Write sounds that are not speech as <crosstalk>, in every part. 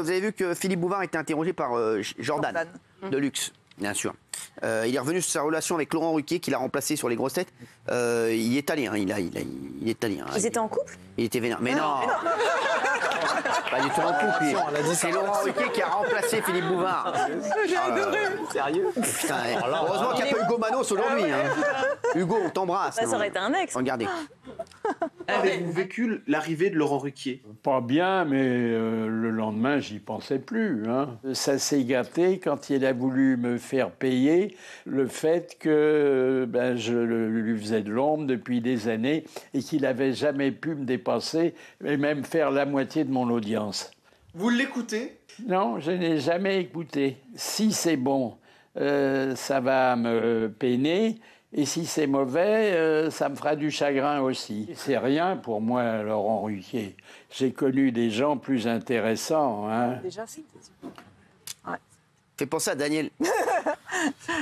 Vous avez vu que Philippe Bouvard était interrogé par euh, Jordan, Jordan. de Luxe, bien sûr. Euh, il est revenu sur sa relation avec Laurent Ruquier, qu'il a remplacé sur les grosses têtes. Euh, il est allé, hein, il, a, il, a- il est allé. hein. Ils étaient en couple? Il était vénère. Mais non <laughs> Pas du tout en couple. C'est Laurent Ruquier qui a remplacé Philippe Bouvard. J'ai adoré Sérieux Putain, heureusement qu'il n'y a pas Hugo Manos aujourd'hui. hein. Hugo, on t'embrasse. Bah, Ça non. aurait été un ex. Regardez. Avez-vous vécu l'arrivée de Laurent Ruquier Pas bien, mais euh, le lendemain, j'y pensais plus. hein. Ça s'est gâté quand il a voulu me faire payer le fait que ben, je le- lui faisais de l'ombre depuis des années et qu'il n'avait jamais pu me dépasser et même faire la moitié de mon audience. Vous l'écoutez? Non, je n'ai jamais écouté. Si c'est bon, euh, ça va me peiner. Et si c'est mauvais, euh, ça me fera du chagrin aussi. C'est rien pour moi, Laurent Ruquier. J'ai connu des gens plus intéressants. hein. Déjà, c'était. Fais penser à Daniel. <laughs>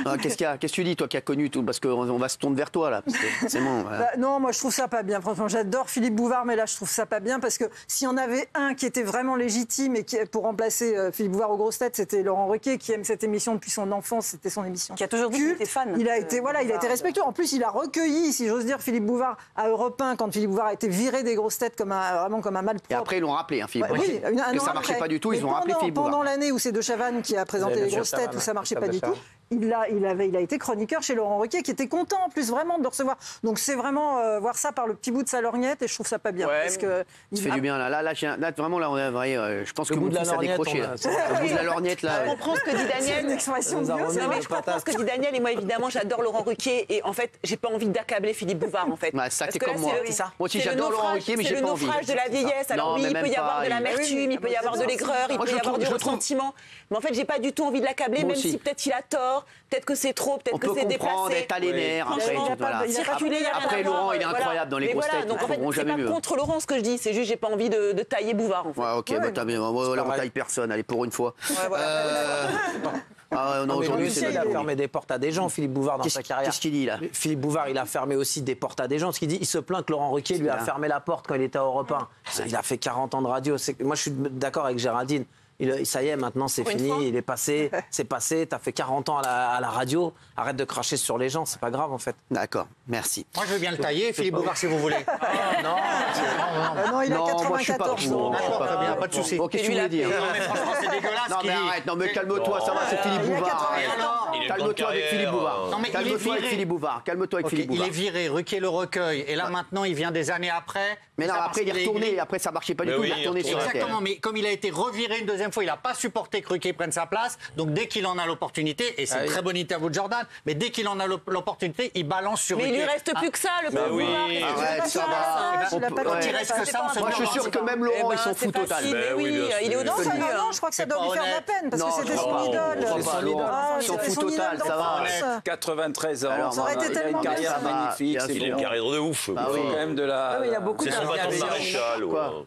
Ah, Qu'est-ce qu'il y a Qu'est-ce que tu dis, toi qui as connu tout Parce qu'on on va se tourner vers toi, là. parce que C'est bon. voilà. Bah, non, moi je trouve ça pas bien. Franchement, j'adore Philippe Bouvard, mais là je trouve ça pas bien parce que s'il y en avait un qui était vraiment légitime et qui pour remplacer euh, Philippe Bouvard aux grosses têtes, c'était Laurent Ruquier qui aime cette émission depuis son enfance. C'était son émission. Qui a toujours dit qu'il était fan. Il a été voilà, il a été respectueux. En plus, il a recueilli, si j'ose dire, Philippe Bouvard à Europe 1 quand Philippe Bouvard a été viré des grosses têtes comme un, vraiment comme un mal Et après, ils l'ont rappelé, hein, Philippe. Ouais, oui, une- un que an ça marchait après. pas du tout, Mais ils ont rappelé pendant- l'année où c'est De Chavannes qui a présenté les grosses têtes, où ça marchait pas du tout. Il a, il, avait, il a été chroniqueur chez Laurent Ruquier, qui était content en plus vraiment de le recevoir. Donc c'est vraiment euh, voir ça par le petit bout de sa lorgnette et je trouve ça pas bien. Ouais, parce que Ça il- fait du bien, là. Là, là, là, vraiment, là, on est, ouais, euh, je pense Le que bout de la a lorgnette, décroché, a- c'est- Le bout de la <laughs> lorgnette, là. Je comprends ce que dit C'est une Daniel. expression de ça. Non, mais je comprends ce que dit Daniel et moi évidemment j'adore Laurent Ruquier et en fait j'ai pas envie d'accabler Philippe Bouvard en fait. Ouais, ça, t'es comme moi. c'est le- C'est ça. Moi aussi, c'est j'adore Laurent naufrage- Ruquier, mais c'est j'ai pas envie. le naufrage de la vieillesse. Alors oui, il peut y avoir de l'amertume, il peut y avoir de l'aigreur, il peut y avoir du ressentiment. Mais en fait j'ai pas du tout envie de l'accabler même si peut-être il a tort, peut-être que c'est trop, peut-être On que peut c'est comprendre, déplacé. être à les nerfs, après, Franchement, tout, voilà. il a pas circuler, il y a rien Après, voir, Laurent, il est voilà. incroyable dans les grosses voilà, têtes, Donc ils en fait, c'est jamais pas mieux. contre Laurent ce que je dis, c'est juste j'ai pas envie de de tailler Bouvard en fait. Ouais, ok, Ouais, bah, t'as bien. Voilà, on taille personne, allez, pour une fois. voilà. Euh, <laughs> Ah ouais, non, Non, aujourd'hui, c'est il a fermé des portes à des gens, Philippe Bouvard, dans sa carrière. qu'est-ce qu'il dit, là Philippe Bouvard, il a fermé aussi des portes à des gens. Parce qu'il dit, il se plaint que Laurent Ruquier lui a fermé la porte quand il était à Europe 1. Il a fait 40 ans de radio. Moi, je suis d'accord avec Géraldine. Il- ça y est, maintenant, c'est fini. Il est passé. <laughs> C'est passé. T'as fait 40 ans à la, à la radio. Arrête de cracher sur les gens. C'est pas grave, en fait. D'accord, merci. Moi, je veux bien le tailler, Philippe Bouvard, si vous voulez. <laughs> non. Ah non, il a Non, moi, je suis pas 94 pour. ans. D'accord, pas très bien, pas de souci. Bon, qu'est-ce que tu voulais dire Non, mais franchement, c'est dégueulasse. Non, ce qu'il mais dit. arrête, non, mais calme-toi, ça va, c'est Philippe Il a Bouvard. 80 ans. arrête. Calme-toi avec Philippe Bouvard. Non, mais il est Calme-toi avec viré. Philippe Bouvard. Calme-toi avec Philippe il Bouvard. est viré, Ruquier le recueil. Et là, maintenant, il vient des années après. Mais non, après, il est retourné, après, ça marchait pas du tout, il est il retourné sur. Exactement, mais comme il a été reviré une deuxième fois, il n'a pas supporté que Ruquier prenne sa place. Donc dès qu'il en a l'opportunité, et c'est Ah une oui. très bonne interview de Jordan, mais dès qu'il en a l'op- l'opportunité, il balance sur Mais il Ruquier. lui reste plus que ça le pauvre oui. Ça Il a On pas peut- de ouais. Il reste que ça, on se Moi, je suis sûr que même Eh Laurent, ben, il s'en fout total. Ben il est non, hein. non, je crois que ça doit lui faire de la peine parce que c'était je son pas, idole. Ah, Il s'en fout total, ça va. d'enfance. 93 ans. Alors, Ça aurait été il a tellement une carrière magnifique. Il a une carrière de ouf. Bah Il faut quand même de la. Ah il a beaucoup de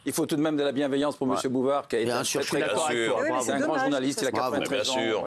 Il faut tout de même de la bienveillance pour M. Bouvard, qui a été très, très mais C'est un grand journaliste, il a ça se passe. 93 Bien ans. sûr.